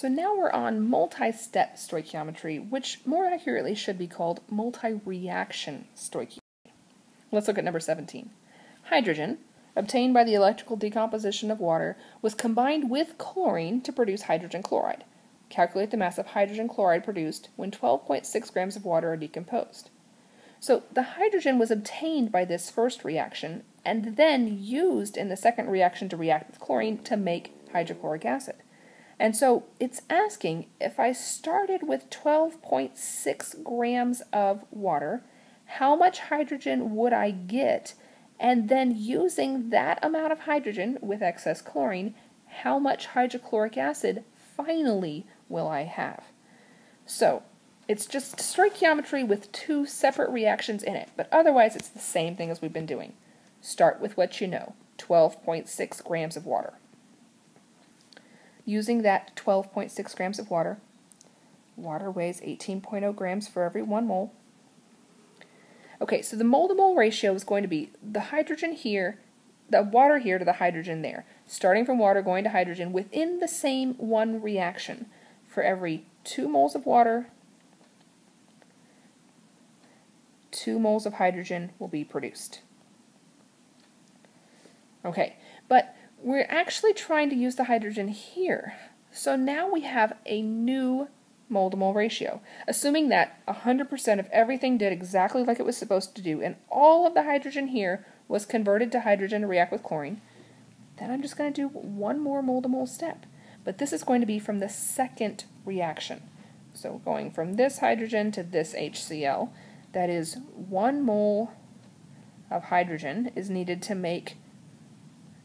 So now we're on multi-step stoichiometry, which more accurately should be called multi-reaction stoichiometry. Let's look at number 17. Hydrogen, obtained by the electrical decomposition of water, was combined with chlorine to produce hydrogen chloride. Calculate the mass of hydrogen chloride produced when 12.6 grams of water are decomposed. So the hydrogen was obtained by this first reaction and then used in the second reaction to react with chlorine to make hydrochloric acid. And so it's asking if I started with 12.6 grams of water, how much hydrogen would I get? And then using that amount of hydrogen with excess chlorine, how much hydrochloric acid finally will I have? So it's just stoichiometry with two separate reactions in it, but otherwise it's the same thing as we've been doing. Start with what you know, 12.6 grams of water. Using that 12.6 grams of water, water weighs 18.0 grams for every 1 mole. Okay, so the mole to mole ratio is going to be the hydrogen here, the water here to the hydrogen there, starting from water going to hydrogen within the same one reaction. For every 2 moles of water, 2 moles of hydrogen will be produced. Okay, but we're actually trying to use the hydrogen here. So now we have a new mole to mole ratio. Assuming that 100% of everything did exactly like it was supposed to do, and all of the hydrogen here was converted to hydrogen to react with chlorine, then I'm just going to do one more mole to mole step. But this is going to be from the second reaction. So going from this hydrogen to this HCl, that is one mole of hydrogen is needed to make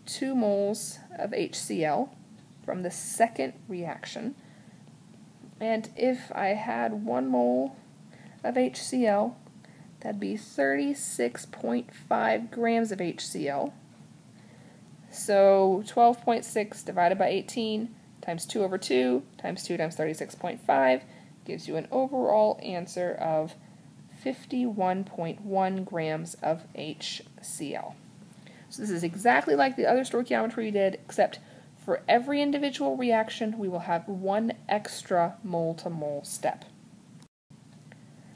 2 moles of HCl from the second reaction. And if I had 1 mole of HCl, that'd be 36.5 grams of HCl. So 12.6 divided by 18 times 2 over 2 times 2 times 36.5 gives you an overall answer of 51.1 grams of HCl. So this is exactly like the other stoichiometry we did, except for every individual reaction, we will have one extra mole-to-mole -mole step.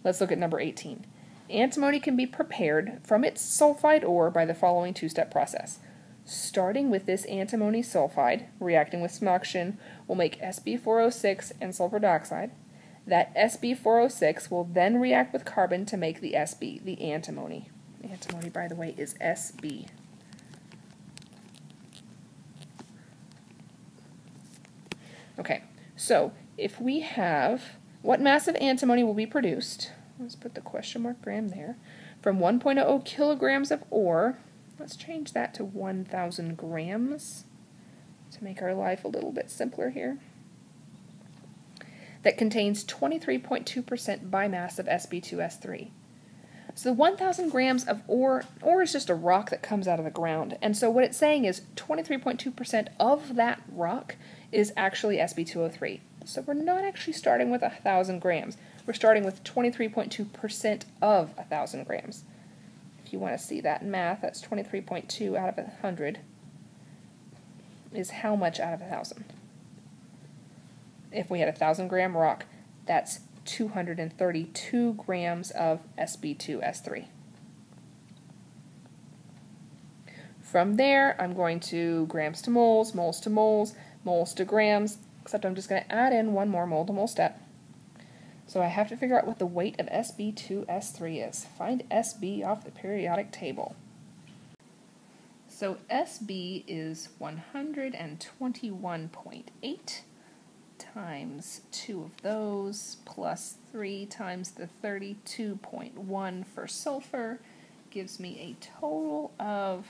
Let's look at number 18. Antimony can be prepared from its sulfide ore by the following two-step process. Starting with this antimony sulfide, reacting with Smoxion, will make Sb4O6 and sulfur dioxide. That Sb4O6 will then react with carbon to make the Sb, the antimony. Antimony, by the way, is Sb. Okay, so if we have, what mass of antimony will be produced? Let's put the question mark gram there. From 1.00 kilograms of ore, let's change that to 1,000 grams to make our life a little bit simpler here. That contains 23.2% bymass of Sb2S3. So the 1,000 grams of ore, ore is just a rock that comes out of the ground. And so what it's saying is 23.2% of that rock is actually Sb2O3. So we're not actually starting with 1,000 grams. We're starting with 23.2% of 1,000 grams. If you want to see that in math, that's 23.2 out of 100 is how much out of 1,000? If we had a 1,000 gram rock, that's 232 grams of Sb2S3. From there, I'm going to grams to moles, moles to moles, moles to grams, except I'm just going to add in one more mole to mole step. So I have to figure out what the weight of Sb2S3 is. Find Sb off the periodic table. So Sb is 121.8 times 2 of those plus 3 times the 32.1 for sulfur gives me a total of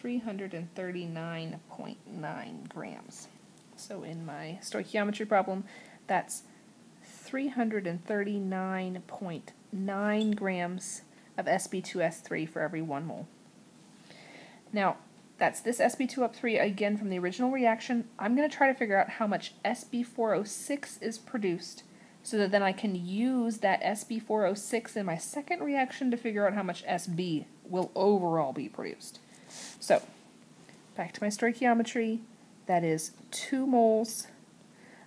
339.9 grams. So in my stoichiometry problem, that's 339.9 grams of Sb2S3 for every 1 mole. Now, that's this Sb2 up 3 again from the original reaction. I'm going to try to figure out how much Sb4O6 is produced so that then I can use that Sb4O6 in my second reaction to figure out how much Sb will overall be produced. So, back to my stoichiometry, that is 2 moles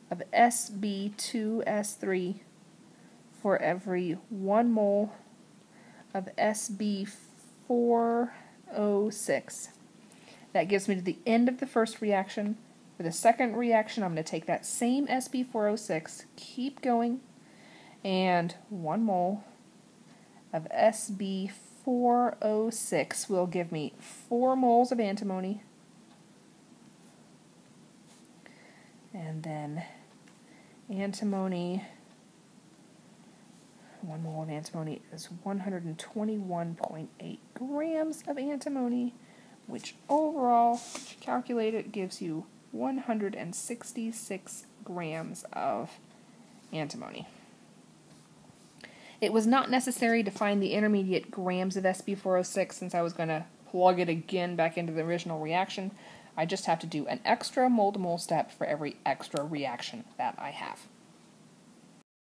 of SB2S3 for every 1 mole of SB4O6. That gives me to the end of the first reaction. For the second reaction, I'm going to take that same SB4O6, keep going, and 1 mole of SB4O6 will give me 4 moles of antimony. And then antimony, 1 mole of antimony is 121.8 grams of antimony, which oh, overall, it gives you 166 grams of antimony. It was not necessary to find the intermediate grams of SB4O6 since I was going to plug it again back into the original reaction. I just have to do an extra mole mole step for every extra reaction that I have.